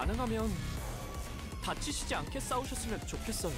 가능하면 다치시지 않게 싸우셨으면 좋겠어요.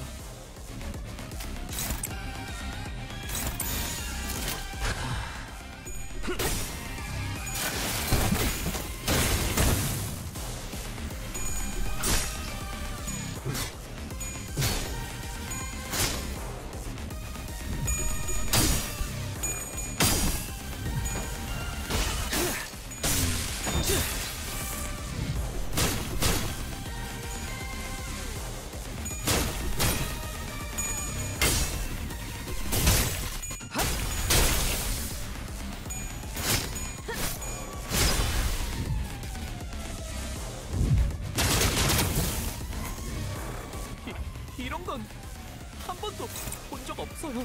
번도 본 적 없어요.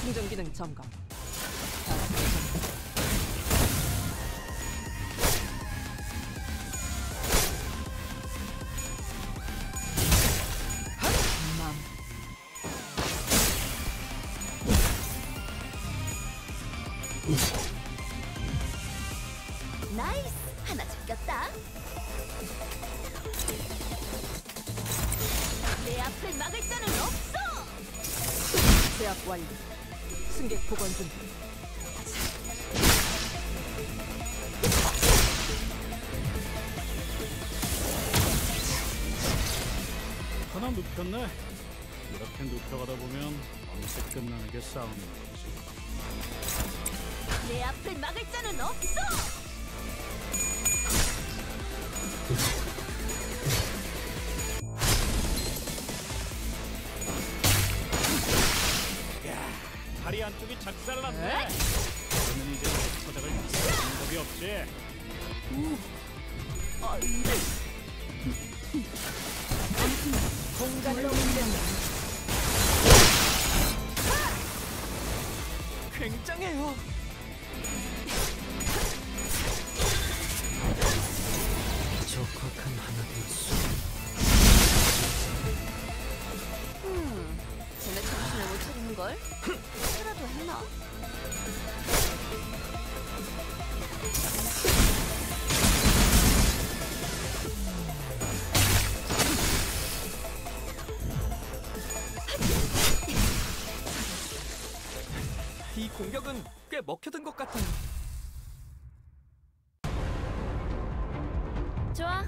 충전 기능 점검. 맘. 나이스! 하나 잡혔다. 내 앞을 막을 자는 없어! 제압 완료. 승객 복원 중. 하나 눕혔네. 이렇게 눕혀가다 보면 어느새 끝나는 게 싸움인 거지. 내 앞을 막을 자는 없어! 다리 한쪽이 작살났네. 그러면 이제 서작을 방법이 없지. 공간을 옮긴다. 굉장해요. 적확한 하나되었어. 음, 쟤네 정신을 못 차리는 걸? 해놔? 이 공격은 꽤 먹혀든 것 같아요. 좋아.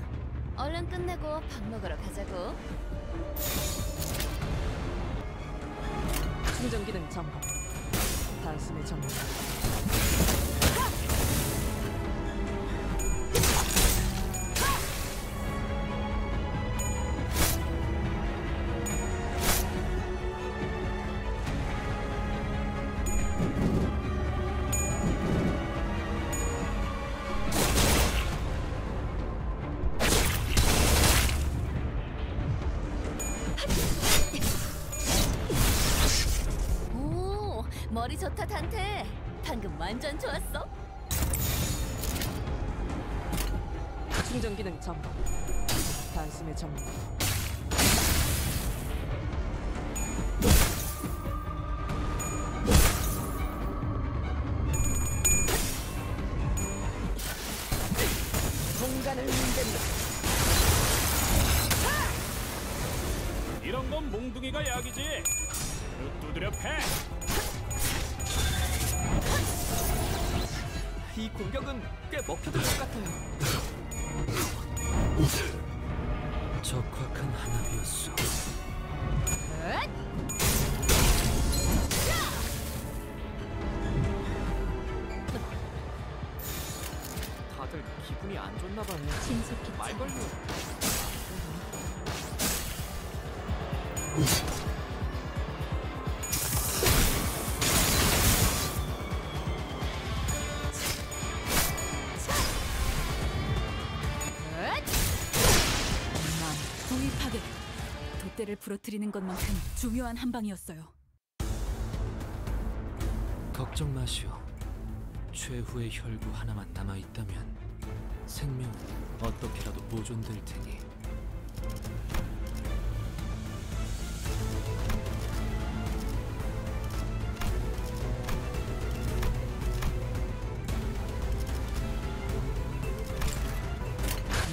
얼른 끝내고 밥 먹으러 가자고. 충전 기능 점검. 단숨에 점검. 머리 좋다, 단테. 방금 완전 좋았어. 충전 기능 점검. 단숨에 점검. 공간을 옮긴다. 이런 건 몽둥이가 약이지. 그 두드려 패. 이 공격은 꽤 먹혀든 것 같아요. 적확한 하나비였어. 다들 기분이 안 좋나 봐요. 신속히 말 걸려. 파괴. 돛대를 부러뜨리는 것만큼 중요한 한 방이었어요. 걱정 마시오. 최후의 혈구 하나만 남아 있다면 생명은 어떻게라도 보존될 테니.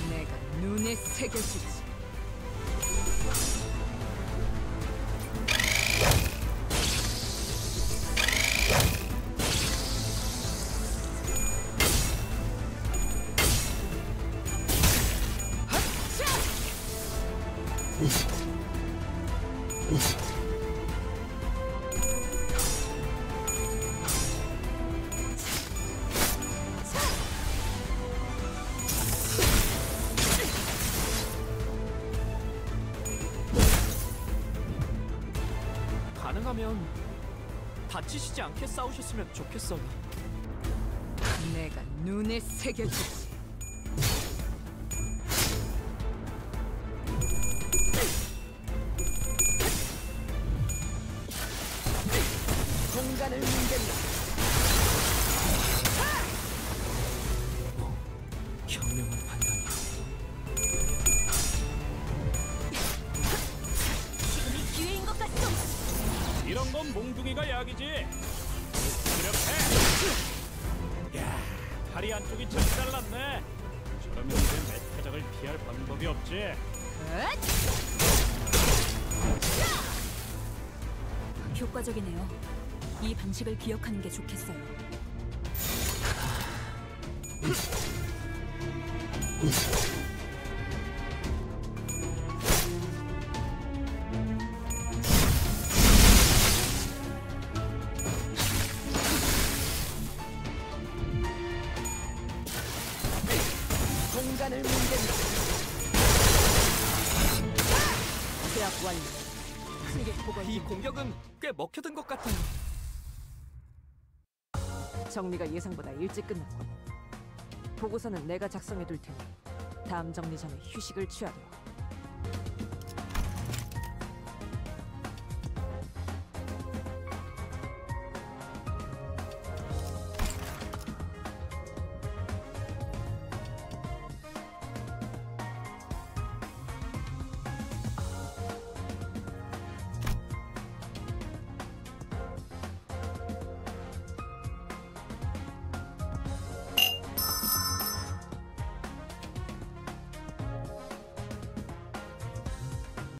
내가 눈에 새겨주지. 가능하면 다치시지 않게 싸우셨으면 좋겠어요. 내가 눈에 새겨주 약이지. 그렇게. 야, 다리 안쪽이 참 잘났네. 저러면 이제 메타적을 피할 방법이 없지. 효과적이네요. 이 방식을 기억하는 게 좋겠어요. 완료. 승객 보관 이 중. 공격은 꽤 먹혀든 것 같아요. 정리가 예상보다 일찍 끝났군. 보고서는 내가 작성해 둘 테니 다음 정리 전에 휴식을 취하도록.